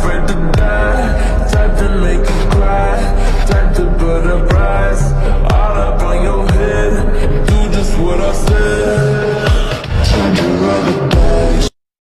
afraid to die.